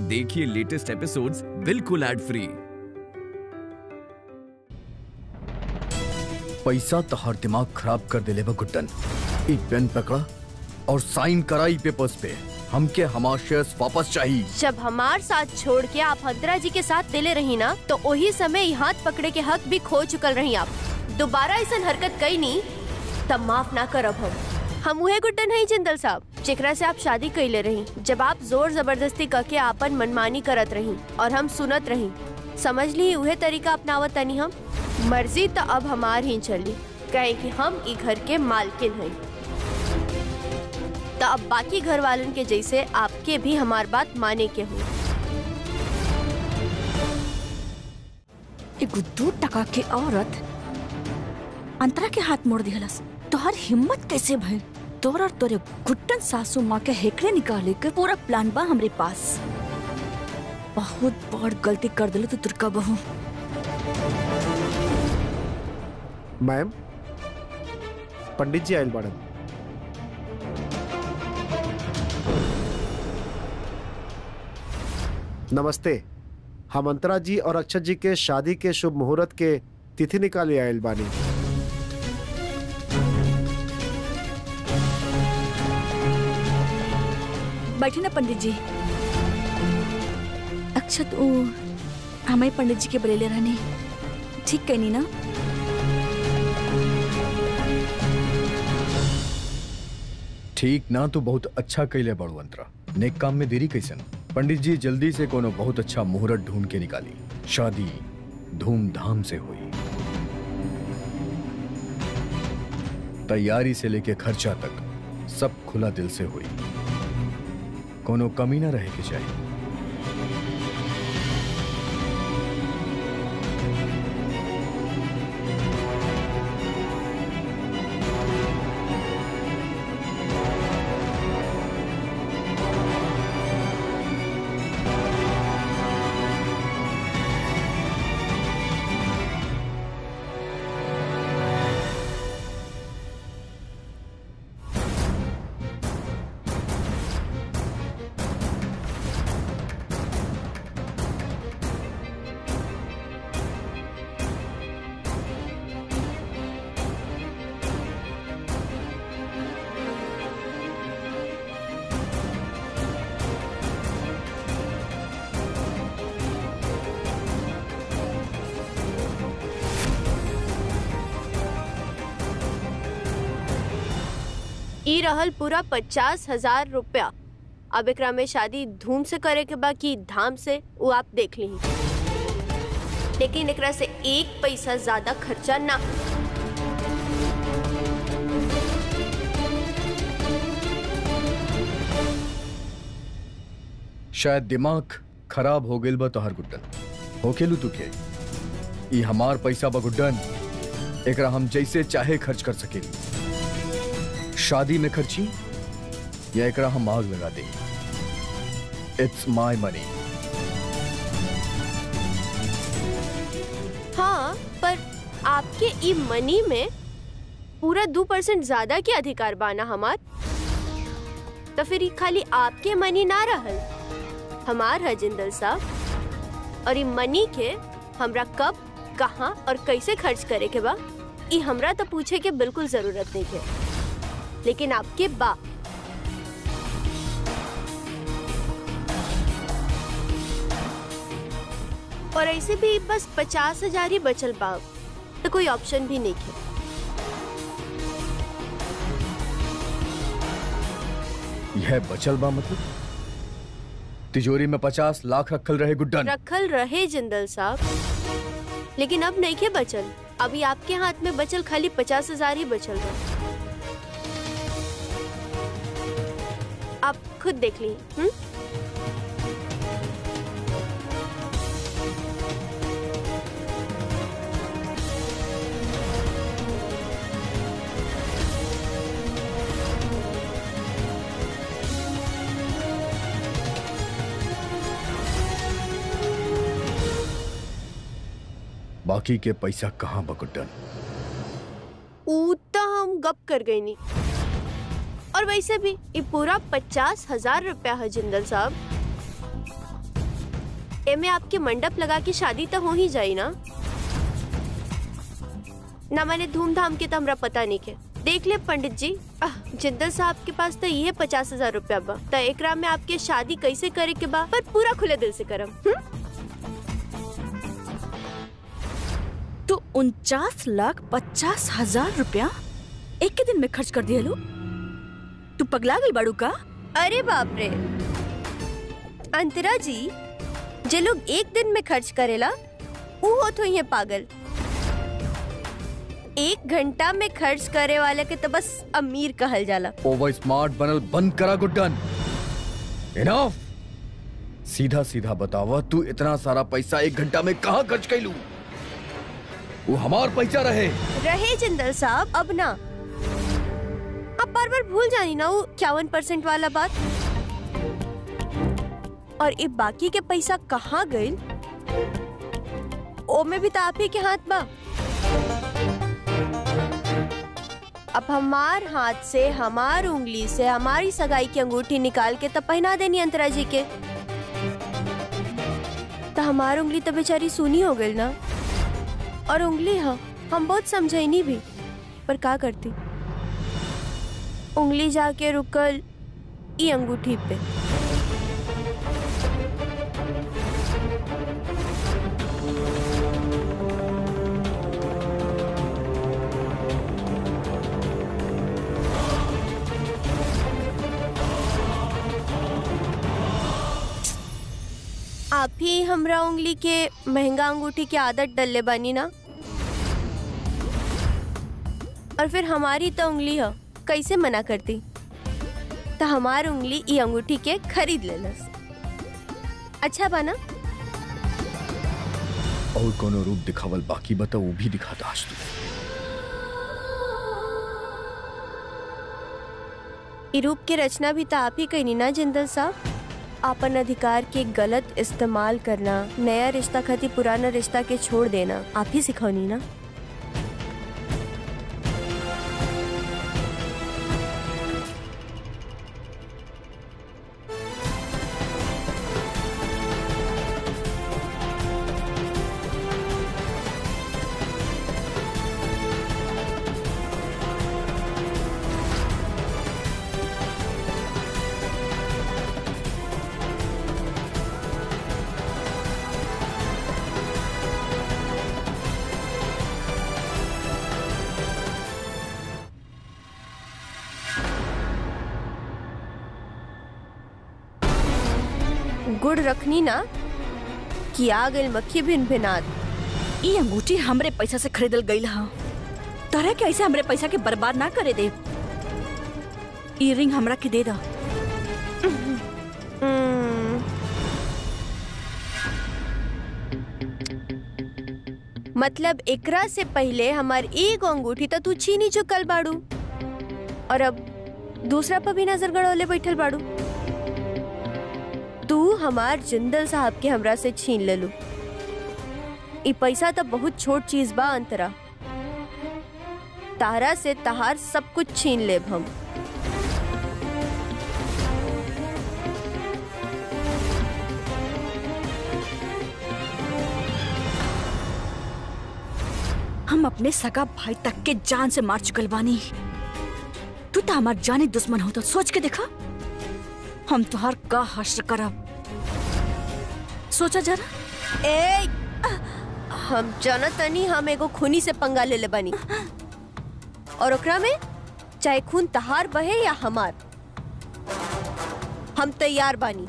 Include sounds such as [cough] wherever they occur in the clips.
देखिए latest episodes बिल्कुल ad free पैसा तहार दिमाग खराब कर देले बा गुड्डन ई पेन पकड़ा और साइन कराई पेपर्स पे। हमके हमार शेयर्स वापस चाहिए। जब हमार साथ छोड़ के आप हंतरा जी के साथ दिले रही ना तो वही समय हाथ पकड़े के हक भी खो चुकल रही आप। दोबारा ऐसा हरकत कई नहीं तब माफ़ ना करब हम। हम उहे गुड्डन है जिंदल साहब। जेकरा से आप शादी कैले रही। जब आप ज़ोर ज़बरदस्ती करके आपन मनमानी करत रही और हम सुनत रही। समझ ली उहे तरीका अपनावत तनी हम? मर्ज़ी तो अब हमार ही चली। कहे कि हम ई घर के मालकिन हैं। तो अब बाकी घर वालन के जैसे आपके भी हमार बात माने के हो। एगो दू टका के औरत अंतरा के हाथ मोड़ दिहलस। तोहर हिम्मत कैसे भइल? तोर और तोरे गुट्टन सासू माँ के हेकड़े निकाले के पूरा प्लान बा हमरे पास। बहुत बड़ गलती कर दिले तू दुर्गा बहू। मैम पंडित जी आयल बाड़न। नमस्ते, हम अंतरा जी और अक्षत जी के शादी के शुभ मुहूर्त के तिथि निकाले आयल बानी। बैठे ना पंडित जी। अक्षत, ओ हमें पंडित जी के बलेले रहनी ठीक कहनी ना? ठीक ना तो बहुत अच्छा कैले बड़ू अंतरा नेक काम में देरी कैसन? पंडित जी जल्दी से कोनो बहुत अच्छा मुहूर्त ढूंढ के निकाली। शादी धूमधाम से हुई। तैयारी से लेके खर्चा तक सब खुला दिल से हुई। कोनो कमी ना रहे के चाहिए ई रहल पूरा पचास हज़ार रुपया। अब एकरा में शादी धूम से करे के बा कि धाम से वो आप देख ली। लेकिन एकरा से एक पैसा ज़्यादा खर्चा ना। शायद दिमाग खराब हो गेल बा तोहर गुड्डन। होखेलू तू के? हमार पैसा बा गुड्डन। एकरा हम जैसे चाहे खर्च कर सकेली। शादी में खर्ची, या एकरा हम आग लगा दे इट्स माई मनी हाँ पर आपके ई मनी में पूरा दो परसेंट ज़्यादा के अधिकार बाना हमार। तो फिर खाली आपके मनी ना रहल। हमार है जिंदल साहब। और ई मनी के हमरा कब, कहाँ और कैसे खर्च करे के बा, ई हमरा तो पूछे के बिल्कुल ज़रूरत नहीं है। लेकिन आपके बा और ऐसे भी बस पचास हज़ार ही बचल बा। तो कोई ऑप्शन भी नहीं है यह बचल बा मतलब? तिजोरी में पचास लाख रखल रहे गुड्डन। रखल रहे जिंदल साहब। लेकिन अब नहीं के बचल। अभी आपके हाथ में बचल खाली पचास हज़ार ही बचल है खुद देख ली हम्म? बाकी के पैसा कहाँ बा गुड्डन ऊ तो हम गप कर गई नहीं और वैसे भी ये पूरा पचास हज़ार रुपया है जिंदल साहब। एमे आपके मंडप लगा के शादी तो हो ही जाई ना। ना मैंने धूमधाम के तो हमरा पता नहीं के देख ले पंडित जी जिंदल साहब के पास तो ये पचास हज़ार रुपया बा। तो एकरा में आपके शादी कैसे करे के बा, पर पूरा खुले दिल से करम। हुँ? तू उनचास लाख पचास हज़ार रुपया एक के दिन में खर्च कर दिया लो तू पगला गई बाड़ू का? अरे बाप रे। अंतरा जी जे लोग एक दिन में खर्च करेला वो होत हुई है पागल। एक घंटा में खर्च करे वाले के तो बस अमीर कहल जाला। ओवर स्मार्ट बनल बंद करा गुड्डन। इनफ सीधा सीधा बतावा तू इतना सारा पैसा एक घंटा में कहा खर्च कैलू वो हमार पैसा रहे। रहे जिंदल साहब अब ना। अब बार बार भूल जानी ना वो इक्यावन परसेंट वाला बात। और ये बाकी के पैसा कहाँ गए? ओ, में भी तो आप ही के हाथ बा अब हमार हाथ से, हमार उंगली से, हमारी सगाई की अंगूठी निकाल के तब पहना देनी अंतरा जी के। तो हमार उंगली तो बेचारी सुनी हो गई ना? और उंगली हाँ हम बहुत समझे समझैनी भी। पर का करती? उंगली जाके रुकल ई अंगूठी पे। आप ही हमरा उंगली के महँगा अंगूठी की आदत डलले बनी ना? और फिर हमारी तो उंगली है। कैसे मना करती? तो हमार उंगली ई अंगूठी के खरीद लेलस। अच्छा बाना? और कोनो रूप दिखावल बाकी बता वो भी दिखाता आज तू। रूप के रचना भी तो आप ही कही ना जिंदल साहब? आपन अधिकार के गलत इस्तेमाल करना नया रिश्ता खातिर पुराना रिश्ता के छोड़ देना आप ही सिखौनी ना? गुड़ रखनी ना कि आ गई मक्खी भिन भिनात ई अंगूठी हमरे पैसा से खरीदल गईल हा। तरह के ऐसे हमरे पैसा के बर्बाद ना करे दे। रिंग हमरा के दे दा। हम्म। मतलब एकरा से पहले हमार एक अंगूठी तो तू छीनी चुकल बाड़ू और अब दूसरा पर भी नज़र गड़ौले बैठल बाड़ू। हमार जिंदल साहब के हमरा से छीन लेलू। ई पैसा तो बहुत छोट चीज़ बा, अंतरा। तारा से तहार सब कुछ छीन लेब हम। हम अपने सगा भाई तक के जान से मार चुकल बानी। तू तो हमार जानी दुश्मन हो तो सोच के देखा। हम तुहार का हश्र करब। सोचा जरा ए हम जनतनी हम एगो खूनी से पंगा ले ले बानी। और ओकरा में चाहे खून तहार बहे या हमार हम तैयार बानी।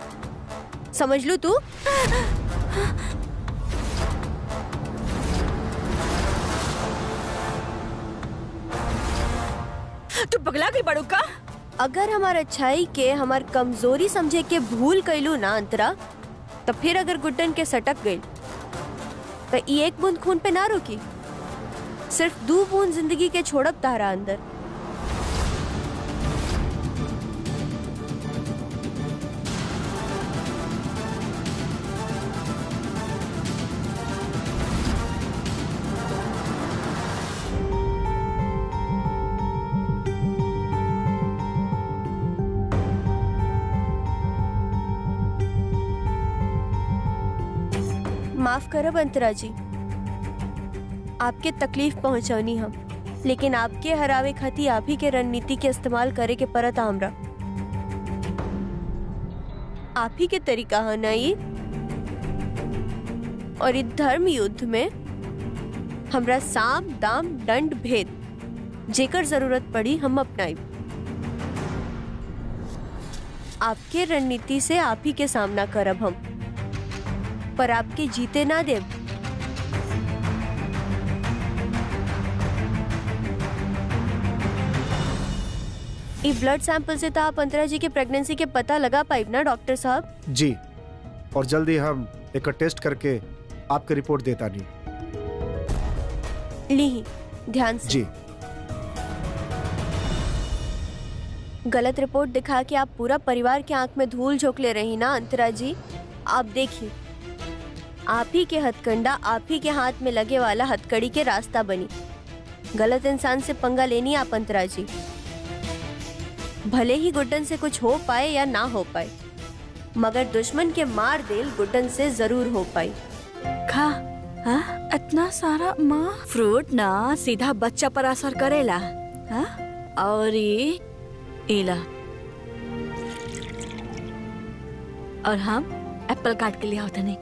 समझ लू तू? तू पगला गई बड़ू का अगर हमार अच्छाई के हमार कमज़ोरी समझे के भूल कैलू ना अंतरा तो फिर अगर गुड्डन के सटक गई तो ये एक बूंद खून पे ना रुकी। सिर्फ़ दो बूंद ज़िंदगी के छोड़ब तारा अंदर। माफ़ करब अंतरा जी। आपके तकलीफ़ पहुंचौनी हम, लेकिन आपके हरावे खातिर आप ही के रणनीति के इस्तेमाल करे के परत हमरा आप ही के तरीका है ना ये और इस धर्म युद्ध में हमरा साम दाम दंड भेद, जेकर ज़रूरत पड़ी हम अपनाई आपके रणनीति से आप ही के सामना करब हम। पर आपके जीते ना देव। ई ब्लड सैंपल से तो आप अंतरा जी के प्रेगनेंसी के पता लगा पाइब ना डॉक्टर साहब? जी और जल्दी हम एक टेस्ट करके आपकी रिपोर्ट देता नहीं। ली ध्यान से। जी। गलत रिपोर्ट दिखा के आप पूरा परिवार के आँख में धूल झोंक ले रही ना अंतरा जी। आप देखिए। आप ही के हथकंडा, आप ही के हाथ में लगे वाला हथकड़ी के रास्ता बनी। गलत इंसान से पंगा लेनी आप अंतरा जी भले ही गुड्डन से कुछ हो पाए या ना हो पाए, मगर दुश्मन के मार देल गुड्डन से ज़रूर हो पाई। खा हाँ? इतना सारा माँ? फ्रूट ना, सीधा बच्चा पर असर करेला। हाँ? और ये, एला। और हम, एप्पल काट के लिए होते नहीं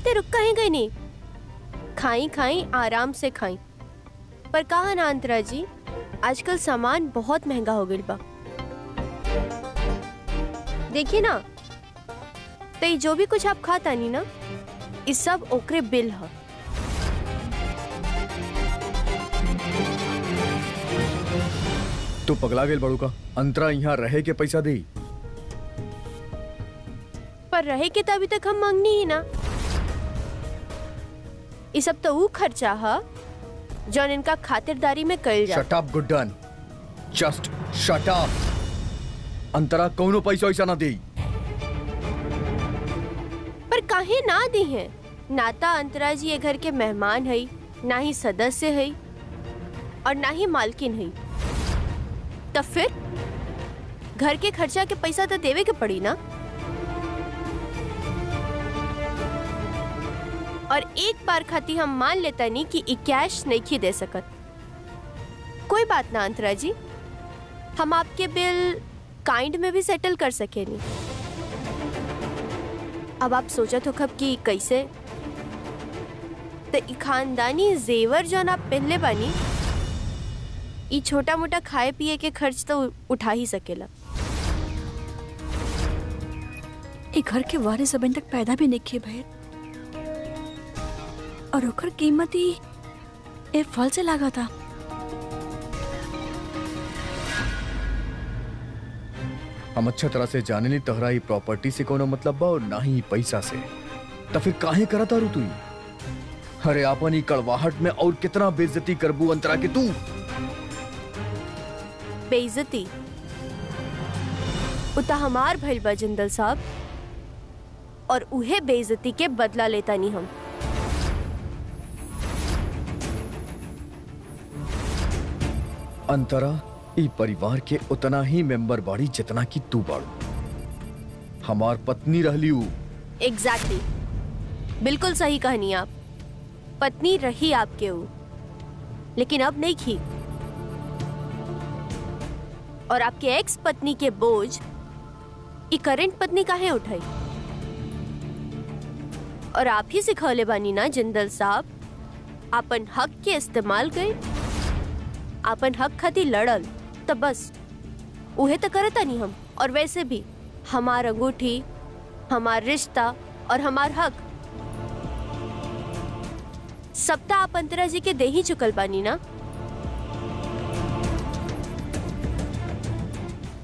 खाते रुक कहीं गई नहीं। खाई खाई आराम से खाई। पर कहा ना अंतरा जी आजकल सामान बहुत महँगा हो बा। देखिए ना तो जो भी कुछ आप खाता नहीं ना इस सब ओकरे बिल है। तू पगला गेल बड़ू का अंतरा यहाँ रहे के पैसा दी। पर रहे के तो अभी तक हम मांगनी ही ना। ये सब तो वो खर्चा है? जौन इनका खातिरदारी में कल जा। Shut up Guddan just shut up Antara कौनो पैसा वैसा ना दी। पर काहे ना दी है? नाता अंतरा जी ये घर के मेहमान है ना ही सदस्य है और ना ही मालकिन है। तब फिर? घर के खर्चा के पैसा तो देवे के पड़ी ना? और एक बार खाती हम मान लेता नहीं कि कैश नहीं दे सकत। कोई बात ना, अंतरा जी। हम आपके बिल काइंड में भी सेटल कर सके नहीं। अब आप सोचत हो कब कि कैसे? तो खानदानी जेवर जो आप पहले बानी ई छोटा मोटा खाए पिए के खर्च तो उठा ही सकेला। ये घर के वारिस अबन तक पैदा भी नहीं किए भैर और ओकर कीमत ही ए फल से लागा था। हम अच्छा तरह से जाने ली तहरा ही प्रॉपर्टी से कोनो मतलब बा और ना ही पैसा से। तो फिर काहे करता रू तू अरे आपन ही कड़वाहट में और कितना बेइज्जती करबू अंतरा के तू? बेइज्जती? उता हमार भइल बा जिंदल साहब और उहे बेइज्जती के बदला लेता नहीं हम। अंतरा, ई परिवार के उतना ही मेंबर बाड़ी जितना कि तू बाड़ू। हमार पत्नी रहली ऊ। Exactly exactly. बिल्कुल सही कहनी आप। पत्नी रही आपके वो लेकिन अब नहीं की। और आपके एक्स पत्नी के बोझ, ई करंट पत्नी काहे उठाई? और आप ही सिखौले बानी ना, जिंदल साहब। आपन हक के इस्तेमाल कई आपन हक खातिर लड़ल तो बस। उहे तो नहीं हम, और वैसे भी, हमार अंगूठी, हमार रिश्ता, और हमार हक। सब तो आप अंतरा जी के दे ही चुकल बानी ना?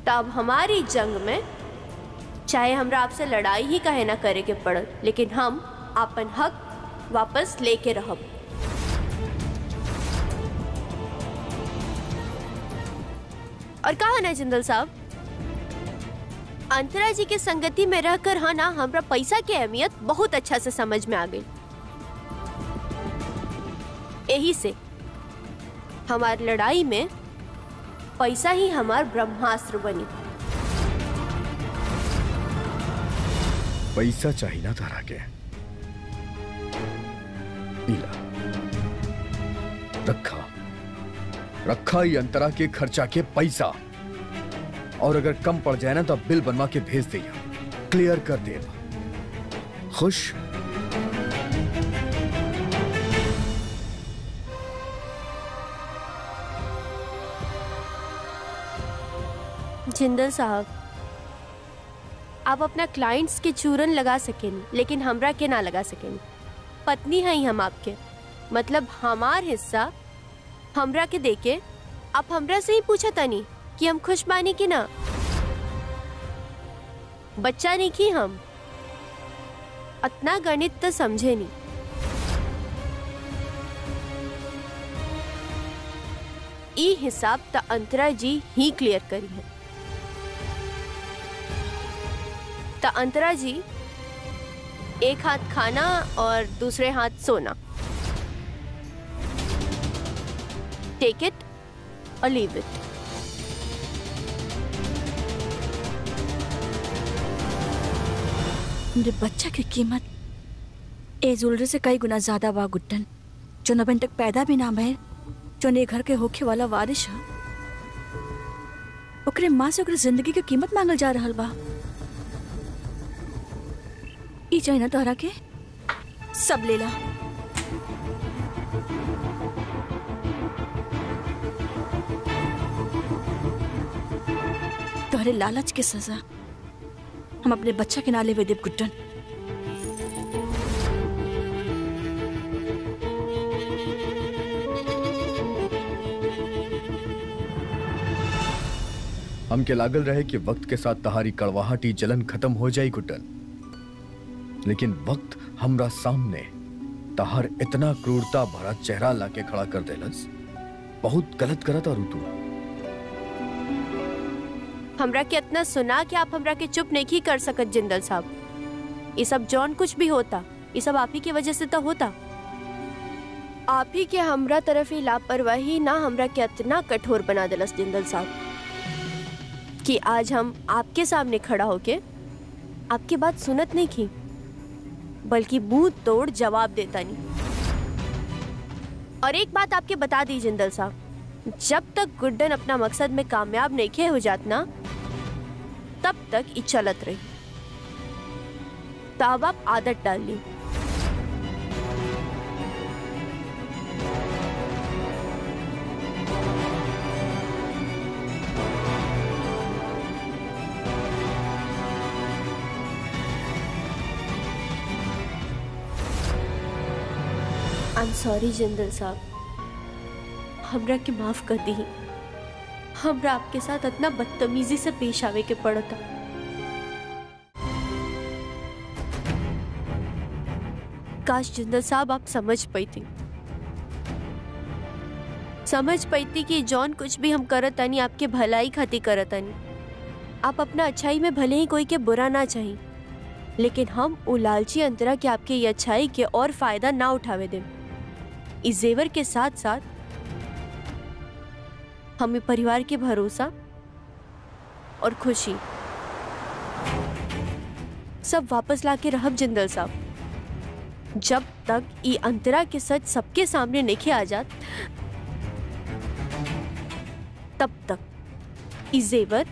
तब हमारी जंग में, चाहे हमरा आपसे लड़ाई ही कहे ना करे के पड़ल, लेकिन हम आपन हक वापस लेके रहब। और कहा ना जिंदल साहब? अंतरा जी के संगति में रहकर हाँ ना, हमरा पैसा के अहमियत बहुत अच्छा से समझ में आ गई। यही से, हमार लड़ाई में पैसा ही हमार ब्रह्मास्त्र बनी। पैसा चाहिए ना तारा के। इला रखा ये अंतरा के खर्चा के पैसा। और अगर कम पड़ जाए ना तो बिल बनवा के भेज दिया क्लियर कर दे खुश? जिंदल साहब, आप अपना क्लाइंट्स के चूरन लगा सकें, लेकिन हमरा के ना लगा सकें। पत्नी हैं हम आपके। मतलब हमार हिस्सा हमरा के देके? आप हमरा से ही पूछा तनी कि हम खुश बानी कि ना। बच्चा नहीं की हम? अतना गणित तो समझे नहीं। ई हिसाब त अंतरा जी ही क्लियर करी है। त अंतरा जी, एक हाथ खाना और दूसरे हाथ सोना। टेक इट और लीव इट मेरे बच्चा की कीमत। ए ज्वेलरी से कई गुना ज़्यादा बा गुट्टन जो नबन तक पैदा भी ना भय जो ने घर के होखे वाला वारिश है। ओकरे माँ से ओकरे ज़िंदगी के कीमत मांगल जा रहा बा ई चाहिए ना तोहरा के, सब लेला तोहरे लालच की सजा। हम अपने बच्चा के नाले वेदेव गुट्टन हमके लागल रहे कि वक्त के साथ तहारी कड़वाहटी जलन खत्म हो जाए गुटन लेकिन वक्त हमरा सामने तहार इतना क्रूरता भरा चेहरा लाके खड़ा कर देलस। बहुत गलत करता ऋतु। हमरा के इतना सुना कि आप हमरा के चुप नहीं कर सकत, जिंदल साहब। ये सब जौन कुछ भी होता, ये सब आप ही की वजह से तो होता। आप ही के हमरा तरफ़ ही लापरवाही ना हमरा के इतना कठोर बना दिलस, जिंदल साहब। कि आज हम आपके सामने खड़ा होके आपकी बात सुनत नहीं की बल्कि मुँह तोड़ जवाब देता नहीं। और एक बात आपके बता दी, जिंदल साहब। जब तक गुड्डन अपना मकसद में कामयाब नहीं हो जात ना तब तक ये चलत रही। तब आप आदत डाल ली। आई एम सॉरी जिंदल साहब। हमरा के माफ़ कर दी हमरा आपके साथ इतना बदतमीजी से पेश आवे के पड़ता। काश जिंदल साहब आप समझ पाती। समझ पाती कि जॉन कुछ भी हम करत आनी, आपके भलाई खाती करत आनी। आप अपना अच्छाई में भले ही कोई के बुरा ना चाहिए लेकिन हम वो लालची अंतरा के आपके ये अच्छाई के और फ़ायदा ना उठावे दें। इस जेवर के साथ साथ हमें परिवार के भरोसा और खुशी। सब वापस लाके रहब जिंदल साहब। जब तक ये अंतरा के सच सबके सामने नहीं आ जात, तब तक ये जेवर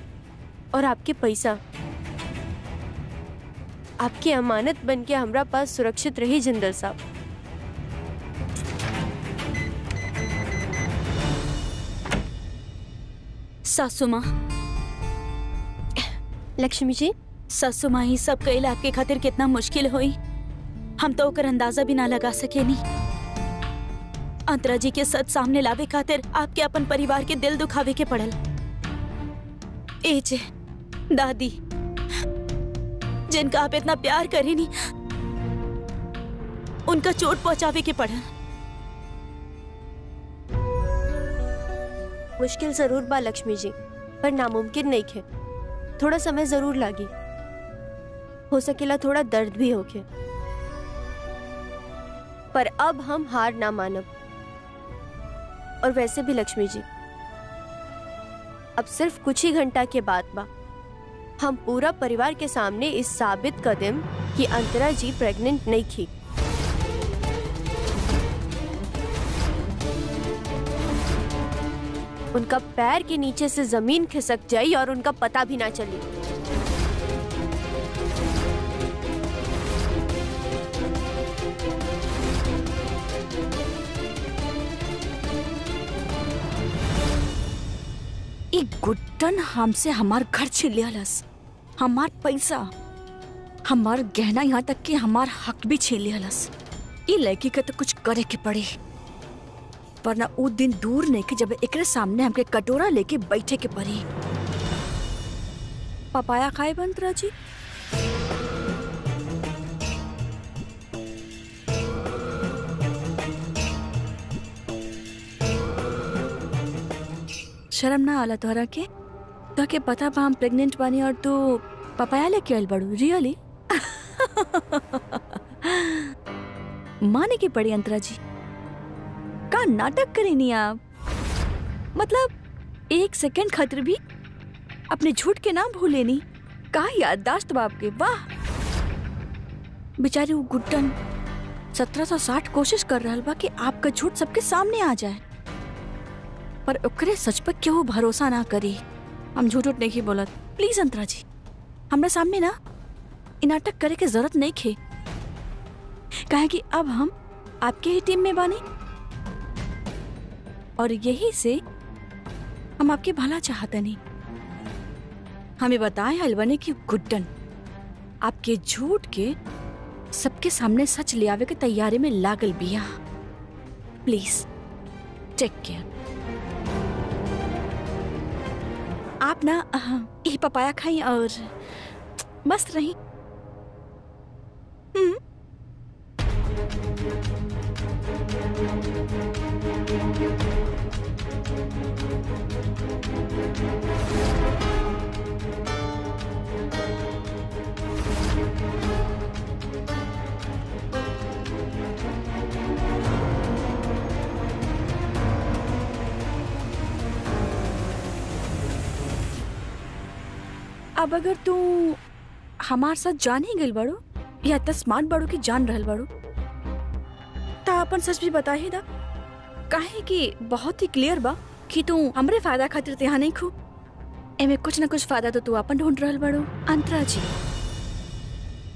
और आपके पैसा, आपकी अमानत बन के हमरा पास सुरक्षित रही जिंदल साहब। सासू माँ लक्ष्मी जी? सासू माँ ही सब कइल आपके खातिर कितना मुश्किल हुई। हम तो ओकर अंदाज़ा भी ना लगा सके नी अंतरा जी के सच सामने लावे खातिर आपके अपन परिवार के दिल दुखावे के पड़ल। ए जे दादी जिनका आप इतना प्यार करे नी उनका चोट पहुंचावे के पड़ल। मुश्किल ज़रूर बा, लक्ष्मी जी, पर नामुमकिन नहीं है थोड़ा समय ज़रूर लागी। हो सकेला थोड़ा दर्द भी होके पर अब हम हार ना मानब। और वैसे भी, लक्ष्मी जी, अब सिर्फ़ कुछ ही घंटा के बाद बा, हम पूरा परिवार के सामने इस साबित कदम कि अंतरा जी प्रेग्नेंट नहीं थी। उनका पैर के नीचे से ज़मीन खिसक जाई और उनका पता भी ना चली। गुड्डन हमसे हमार घर छीन लियालस हमार पैसा, हमार गहना यहाँ तक कि हमार हक भी छीन लियालस ई लड़की का तो कुछ करे के पड़ी। वरना उ दिन दूर नहीं कि जब एकरे सामने हमके कटोरा लेके बैठे के पड़ी। पपाया खाए बंतरा जी। शर्म ना आला तोहरा के? तो के पता बा हम प्रेग्नेंट बानी और तू पपाया लेके आइल बड़ू, रियली? [laughs] माने की पड़ी अंतरा जी। का नाटक करेनी आप। मतलब एक सेकंड खातिर भी अपने झूठ के नाम भूलेनी का याददाश्त बाप के, वाह। बेचारी वो गुड्डन 1760 कोशिश कर रहा बा कि आपका झूठ सबके सामने आ जाए। पर ओकरे सच पर क्यों भरोसा ना करी? हम झूठ उठ नहीं बोलत। प्लीज़ अंतरा जी, हमरा सामने ना इ नाटक करे के ज़रूरत नहीं खे। काहे कि अब हम आपके ही टीम में बानी? और यही से हम आपके भला चाहते नहीं। हमें बताए अलबने की गुड्डन, आपके झूठ के सबके सामने सच ले आवे के तैयारी में लागल बिया प्लीज़ टेक केयर आप ना ये पपाया खाई और मस्त रही। हम्म। अब अगर तू हमार साथ जान ही गई बाड़ू, या त स्मार्ट बाड़ू की जान रहल बाड़ू, त अपन सच भी बता ही दा। काहे कि बहुत ही क्लियर बा। कि तू? हमरे फ़ायदा खातिर यहाँ नहीं खू एमे कुछ ना कुछ फ़ायदा तो तू अपन ढूंढ रहा बाड़ू। अंतरा जी,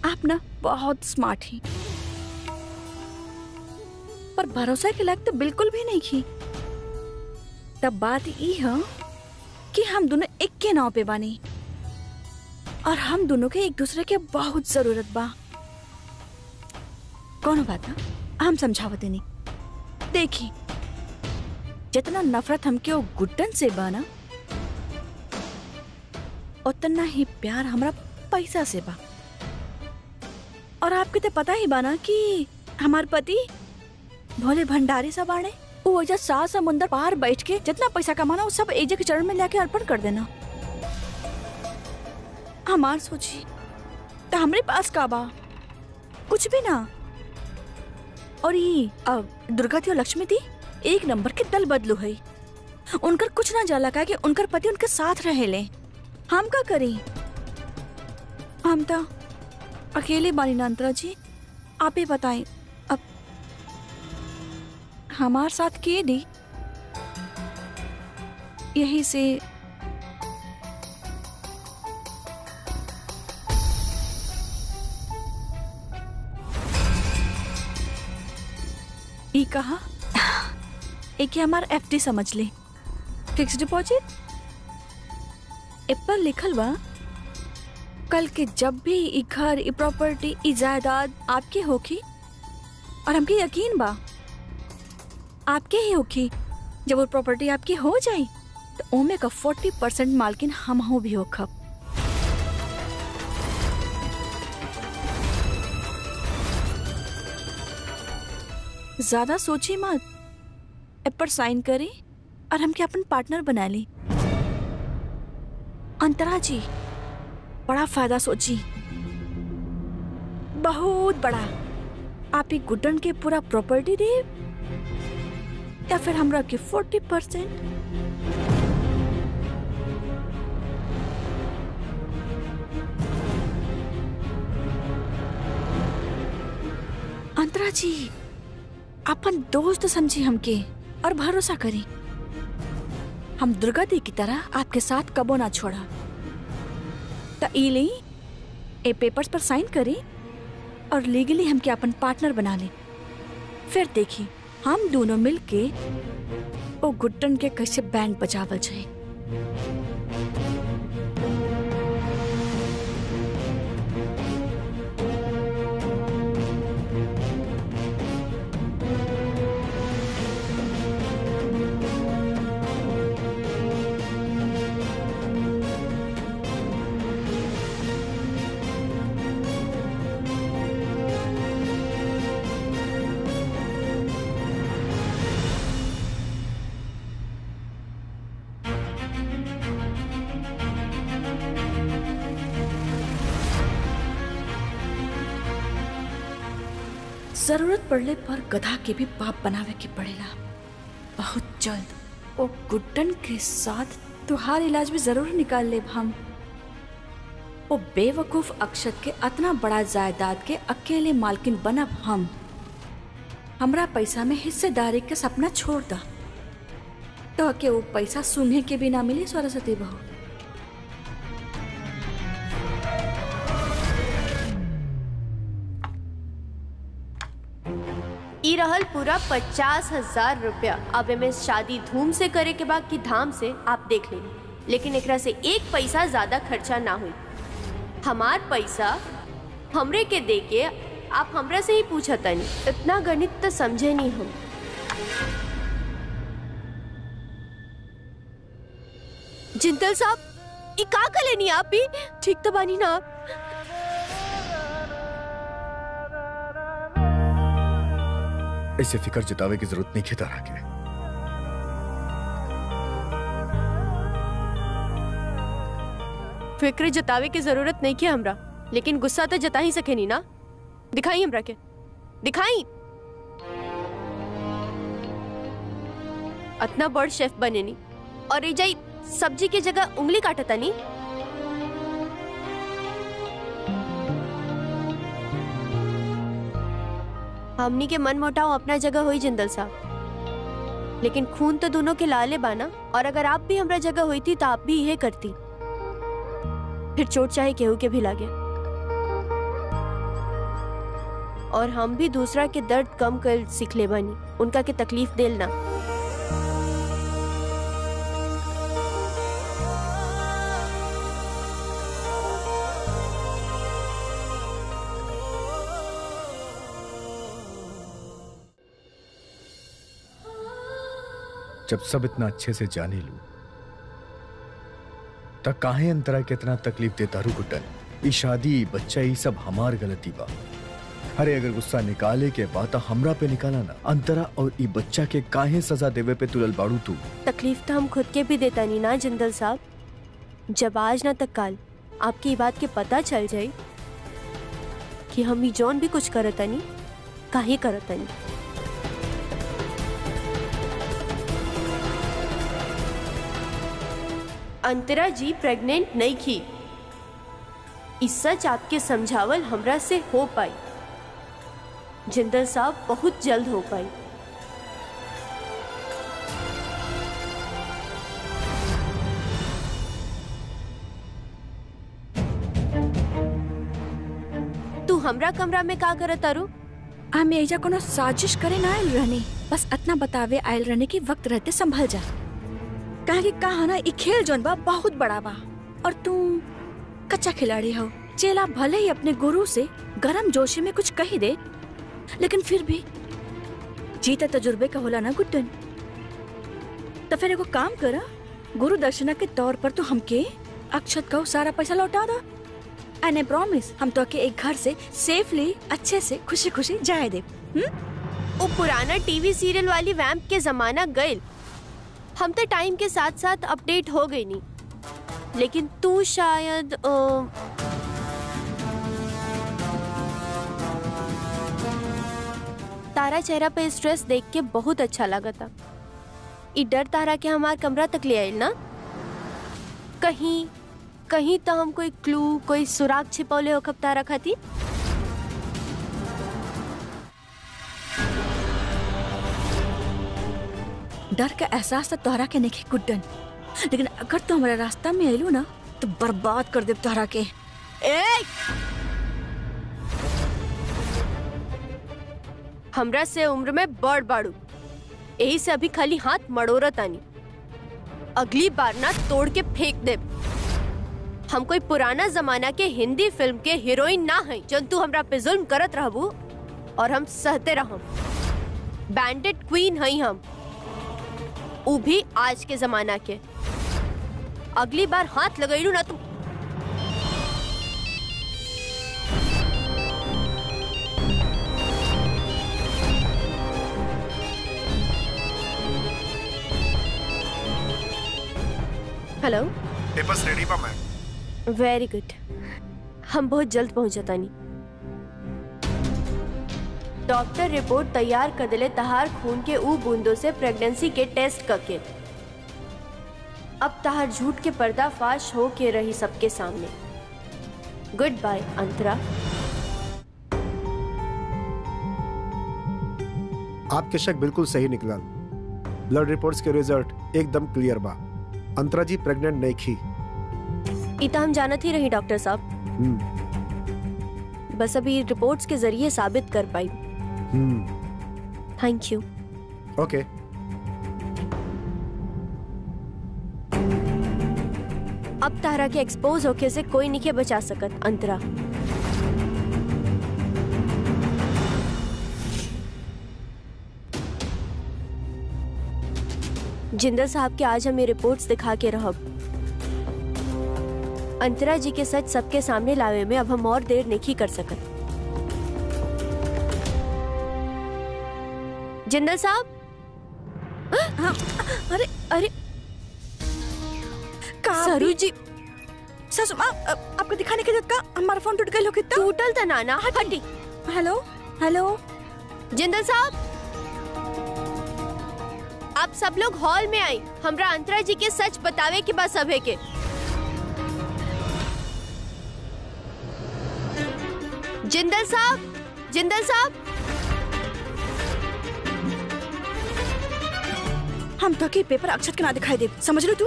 आप ना बहुत स्मार्ट ही। पर भरोसा के लायक तो बिल्कुल भी नहीं की। तब बात ई है कि हम दोनों एक के नाव पे बानी। और हम दोनों के एक दूसरे के बहुत ज़रूरत बा। कौन बात ना, हम समझावते नहीं देखी जितना नफरत हमके वो गुड्डन से बा ना उतना ही प्यार हमरा पैसा से बा। और आपके तो पता ही बा ना कि हमार पति भोले भंडारी सा बाड़े वो वजह सात समुंदर पार बैठ के जितना पैसा कमाना, वो सब एजे के चरण में लेके अर्पण कर देना। हमार सोची तो हमरे पास का बा? कुछ भी ना। और ये दुर्गा थी और लक्ष्मी थी? एक नंबर के दल बदलू है। उनकर कुछ ना जाला का कि उनकर पति उनके साथ रहे ले। हम का करी? हम तो अकेले बानी ना जी, आप ही बताएँ। अब हमार साथ के दी? यही से ई कहा? एक हमार एफडी समझ ले। फिक्स डिपॉजिट एप्पल लिखल बा, कल के जब भी ई घर, ई प्रॉपर्टी ई जायदाद आपके होखी और हमके यकीन बा, आपके ही होखी जब वो प्रॉपर्टी आपकी हो जाए तो ओमे का फोर्टी परसेंट मालकिन हम हो भी होखब ज़्यादा सोची मत। ऐप पर साइन करी और हमके अपन पार्टनर बना ली? अंतरा जी, बड़ा फ़ायदा सोची। बहुत बड़ा। आप ही गुड्डन के पूरा प्रॉपर्टी दे या फिर हमरा के फोर्टी परसेंट अंतरा जी, अपन दोस्त समझी हमके। और भरोसा करें। हम दुर्गति की तरह आपके साथ कबो ना छोड़ा। तो ए पेपर्स पर साइन करें और लीगली हम के अपन पार्टनर बना लें। फिर देखी हम दोनों मिलके ओ गुट्टन के कैसे बैंड बजावल जाए। ज़रूरत पड़ने पर गधा के भी बाप बनावे के पड़ेला। बहुत जल्द ओ गुड्डन के साथ तुहार इलाज भी ज़रूर निकाल ले हम। ओ बेवकूफ़ अक्षत के अतना बड़ा जायदाद के अकेले मालकिन बनब हम। हमरा पैसा में हिस्सेदारी के सपना छोड़ दा। तो के वो पैसा सुने के भी ना मिली, सरस्वती बहू। रहल पूरा पचास हज़ार रुपया। अब एमे शादी धूम से करे के बाद की धाम से आप देख लेनी लेकिन एकरा से एक पैसा ज़्यादा खर्चा ना हुई। हमार पैसा हमरे के दे के आप हमरा से ही पूछा तनी इतना गणित तो समझे नहीं हम। जिंदल साहब, ई का लेनी आप भी ठीक तो बानी ना आप? ऐसे फ़िक्र जतावे की ज़रूरत नहीं खेता रहा के फ़िक्र जतावे की ज़रूरत नहीं किया हमरा। लेकिन गुस्सा तो जता ही सके नहीं ना? दिखाई हमरा के? दिखाई! अतना बड़ शेफ बने नी और जाई सब्ज़ी की जगह उंगली काटता नी हमनी के मन मोटाव अपना जगह हुई जिंदल साहब। लेकिन खून तो दोनों के लाले बाना, और अगर आप भी हमरा जगह हुई थी तो आप भी ये करती। फिर चोट चाहे केहू के भी लागे। और हम भी दूसरा के दर्द कम कर सीख ले बनी, उनका के तकलीफ़ देल ना। जब सब इतना अच्छे से जाने लू, तब काहे अंतरा के इतना तकलीफ़ देता रू गुड्डन ई शादी, बच्चा, ई सब हमार गलती बा। अरे, अगर गुस्सा निकाले के बाद तो हमरा पे निकाला ना। अंतरा और ई बच्चा के काहे सजा देवे पे तुलल बाड़ू तू? तकलीफ़ तो हम खुद के भी देता नहीं ना, जिंदल साहब। जब आज ना तक काल आपकी बात के पता चल जाए कि हम ही जौन भी कुछ करता नहीं, काहे करता अंतरा जी प्रेग्नेंट नहीं थी। इस सच आपके समझावल हमरा से हो पाई। जिंदल साहब बहुत जल्द हो पाई। तू हमरा कमरा में का करत तारू हम एजा कोनो साजिश करे ना आयल रहनी। बस अतना बतावे आयल रहने की वक्त रहते संभल जा। कहा कि कहा ना ई खेल जोन बा, बहुत बड़ा बा। और तू कच्चा खिलाड़ी हो, चेला भले ही अपने गुरु से गरम जोशी में कुछ कही दे, लेकिन फिर भी जीता तजुर्बे का होला ना गुड्डन। तो फिर एगो काम करा, गुरु दर्शना के तौर पर तू हमके अक्षत का सारा पैसा लौटा दा। एंड आई प्रॉमिस हम तो के एक घर से सेफली अच्छे से खुशी खुशी जाए दे। हुँ? वो पुराना टीवी सीरियल वाली वैम्प के जमाना गए हम तो टाइम के साथ साथ अपडेट हो गई नहीं। लेकिन तू शायद ओ... तारा चेहरा पे स्ट्रेस देख के बहुत अच्छा लगा था। ई डर तारा के हमार कमरा तक ले आए ना? कहीं कहीं तो हम कोई क्लू कोई सुराग छिपौले हो खपता रखा थी डर का एहसास तो तोहरा के नहीं गुड्डन लेकिन अगर तू हमारे रास्ता में आयलू ना तो बर्बाद कर दे तोहरा के। ए हमरा से उम्र में बड़ बाड़ू। यही से अभी खाली हाथ मड़ोरत आनी। अगली बार ना तोड़ के फेंक दे हम कोई पुराना जमाना के हिंदी फ़िल्म के हीरोइन ना है जन तू हमरा पे जुल्म करत रहबू, और हम सहते रहम। बैंडेड क्वीन हई हम। ऊ भी आज के जमाना के। अगली बार हाथ लगैलू ना तुम। Hello papers ready ma'am very good हम बहुत जल्द पहुँच तानी डॉक्टर रिपोर्ट तैयार कर दिले तहार खून के ऊ बूंदों से प्रेगनेंसी के टेस्ट करके। अब तहार झूठ के पर्दाफाश हो के रही सबके सामने। Goodbye Antara. आपके शक बिल्कुल सही निकला। ब्लड रिपोर्ट्स के रिज़ल्ट एकदम क्लियर बा। अंतरा जी प्रेग्नेंट नहीं थी। इतना हम जानत ही रही डॉक्टर साहब। हम्म। बस अभी रिपोर्ट्स के ज़रिए साबित कर पाई। थैंक यू ओके अब तारा के एक्सपोज होके से कोई नहीं के बचा सकत अंतरा। जिंदल साहब के आज हमें रिपोर्ट्स दिखा के रहब अंतरा जी के सच सबके सामने लावे में अब हम और देर नहीं कर सकत। जिंदल साहब? हाँ, अरे अरे। सरू जी ससु माँ आपको दिखाने के का हमारा फ़ोन टूट गया लो कितना टूटल था नाना हटी। Hello hello. जिंदल साहब? आप सब लोग हॉल में आई हमरा अंतरा जी के सच बतावे के बाद सभे के। जिंदल साहब? जिंदल साहब? हम तो के पेपर अक्षत के ना दिखाई दे। समझ लो तू?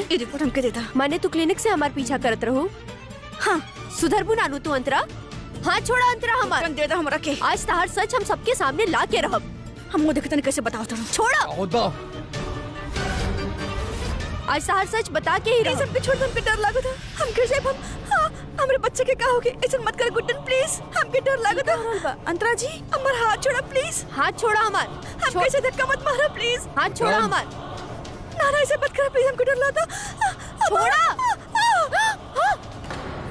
ये रिपोर्ट हमके देता। माने तू क्लिनिक से हमार पीछा करत रहू। हाँ। सुधरबू नानू तू अंतरा। हाँ छोड़ा अंतरा हमार। तुरंत दे दो हमरा के। आज तहार सच हम सबके सामने ला के रहब। हम मुँह देखते कैसे बताओ तुम छोड़ा। आज तहार सच बता के ही ये सब पे छोड़ दो हमके डर लागो था हम कैसे हम। हाँ। हमारे बच्चे के का होगे ऐसा मत कर गुड्डन प्लीज़ हमके डर लागत है। अंतरा जी हमर हाथ छोड़ा प्लीज़ हाथ छोड़ा हमार हम कैसे धक्का मत मारो प्लीज़ हाथ छोड़ा? हमार ना ना ऐसे मत कर प्लीज़ हमको डर लगा छोड़ा।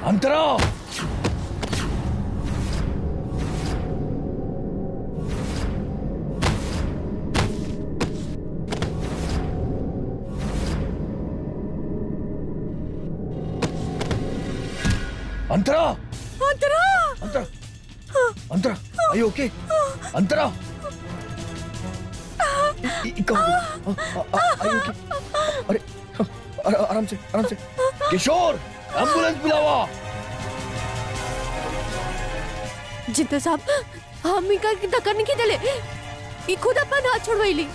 अंतरा! अंतरा। अंतरा। अंतरा। अंतरा। You okay? अंतरा? अरे अरे, आराम से आराम से। किशोर एंबुलेंस बुलावा। जिद्द साहब हम इनका धक्का नहीं दिले? ये खुद अपन हाथ छोड़वैली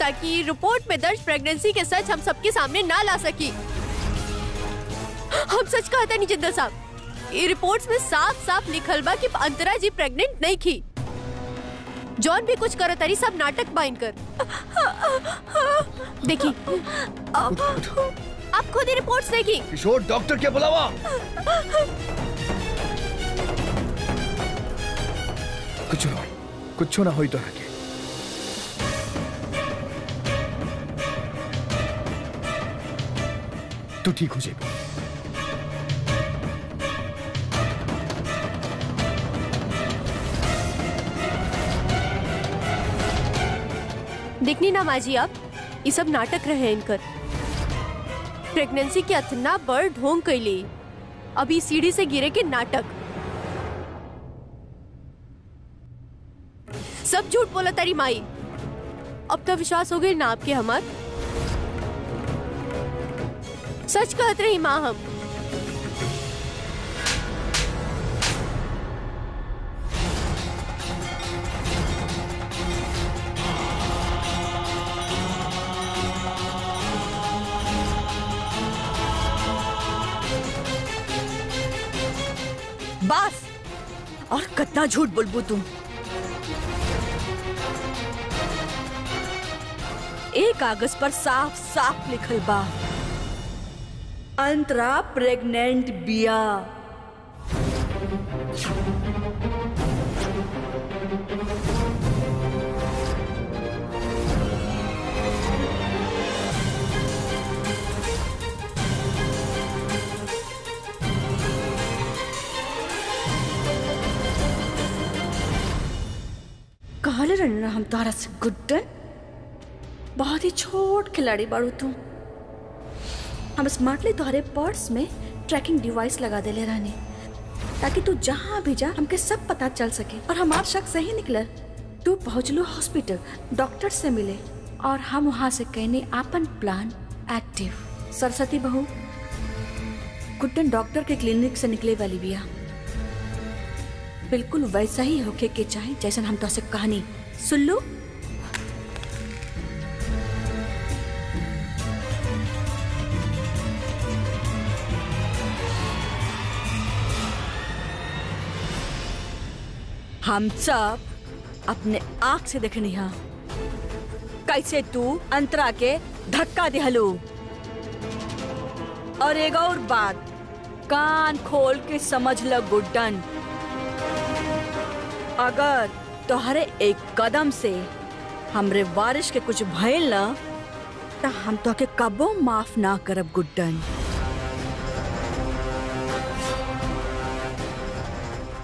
ताकि रिपोर्ट में दर्ज प्रेगनेंसी के सच हम सबके सामने ना ला सकी। हम सच कहता नहीं जिद्दल साहब। ये रिपोर्ट्स में साफ़ साफ़ लिखल बा कि अंतरा जी प्रेग्नेंट नहीं थी। जॉन भी कुछ करो तारी सब नाटक बाइन कर। देखी। आप खुद ही रिपोर्ट्स देखी किशोर डॉक्टर के बुलावा। कुछ ना कुछ ना होई तो रखे तू ठीक हो जाएगा। देखनी ना माजी आप। ये सब नाटक रहे इनकर। प्रेगनेंसी के अतना बड़ ढोंग कैली अभी सीढ़ी से गिरे के नाटक। सब झूठ बोला तारी माई। अब तो विश्वास हो गई ना आपके हमार। सच कहत रही माँ हम। कितना झूठ बोलबू तुम? एक कागज़ पर साफ़ साफ़ लिखल बा। अंतरा प्रेग्नेंट बिया। कहले हम तारा से गुड्डन बहुत ही छोट खिलाड़ी बाड़ू तू। हम स्मार्टली तुम्हारे पर्स में ट्रैकिंग डिवाइस लगा देले रहने ताकि तू जहाँ भी जा, हमके सब पता चल सके। और हमार शक सही निकलल तू पहुँचलो हॉस्पिटल डॉक्टर से मिले। और हम वहाँ से कहने आपन प्लान एक्टिव सरस्वती बहू गुड्डन डॉक्टर के क्लिनिक से निकले वाली बिया। बिल्कुल वैसा ही होके के चाहे, जैसा हम तो से कहानी सुन लो हम सब अपने आँख से देखनी हा। कैसे तू अंतरा के धक्का दिहलू और एक और बात, कान खोल के समझ ल गुड्डन। अगर तोहरे एक कदम से हमरे वारिश के कुछ भइल न, त हम तोके कबो माफ़ ना करब, गुड्डन।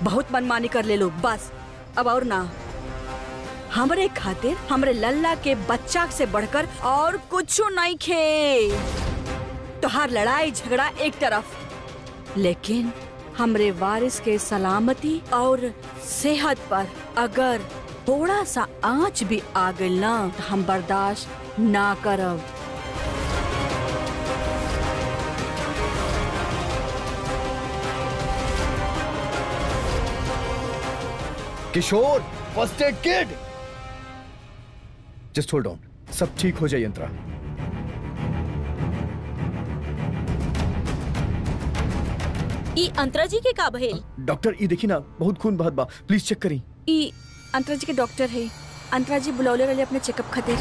बहुत मनमानी कर ले लो बस, अब और ना। हमरे खातिर, हमरे लल्ला के बच्चा से बढ़कर और कुछ नहीं खे। तोहार लड़ाई झगड़ा एक तरफ़, लेकिन हमरे वारिस के सलामती और सेहत पर अगर थोड़ा सा आँच भी आ गई ना तो हम बर्दाश्त ना करब। Kishore first aid kit just hold on सब ठीक हो जाए, यंत्रा। ई अंतरा जी के का भइल डॉक्टर ये देखी ना बहुत खून बहत बा। प्लीज़ चेक करी। ई अंतरा जी के डॉक्टर है। अंतरा जी बुलौले रहे अपने चेकअप खातिर।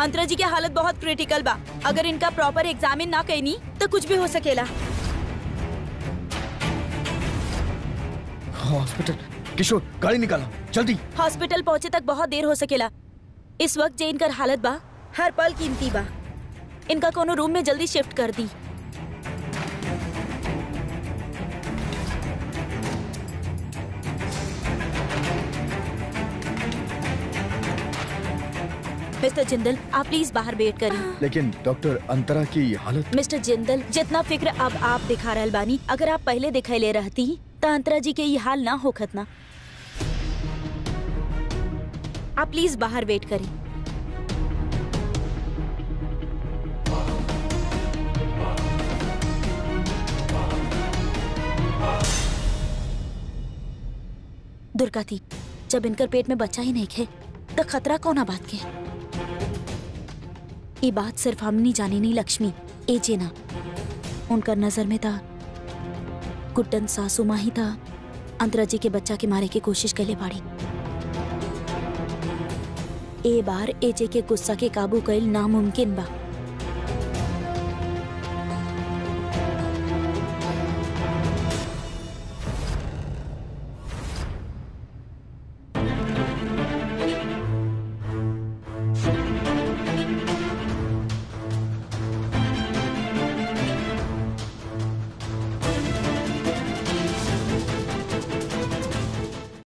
अंतरा जी के हालत बहुत क्रिटिकल बा। अगर इनका प्रॉपर एग्जामिन ना कैनी तो कुछ भी हो सकेला। हॉस्पिटल किशोर गाड़ी निकाला। जल्दी। हॉस्पिटल पहुँचे तक बहुत देर हो सकेला। इस वक्त जे इनकर हालत बा। हर पल कीमती बा। इनका कोनो रूम में जल्दी शिफ्ट कर दी। मिस्टर जिंदल आप प्लीज़ बाहर वेट करिए। लेकिन डॉक्टर अंतरा की हालत मिस्टर जिंदल जितना फ़िक्र अब आप दिखा रहल बानी अगर आप पहले दिखाई ले रहती तो अंतरा जी के ये हाल ना होखत ना। आप प्लीज़ बाहर वेट करें। दुर्गा थी जब इनकर पेट में बच्चा ही नहीं खे तो खतरा कौन बात के? ये बात सिर्फ़ हमनी जानी नहीं, लक्ष्मी, ए जेना। उनका नज़र में था, गुड्डन सासू ही था अंतरा जी के बच्चा के मारे की कोशिश कैले बाड़ी। ए बार एजे के गुस्सा के काबू कैल नामुमकिन बा।